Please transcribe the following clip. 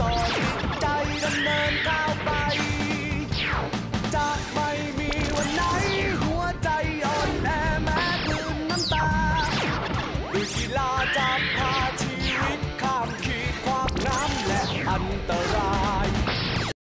ต่อจิดใจดำเนินก้าวไป จะไม่มีวันไหน หัวใจอ่อนแอแม้กลืนน้ำตาด้ยกีฬาจะพาชีวิตข้ามขีดความน้ำและอันตราย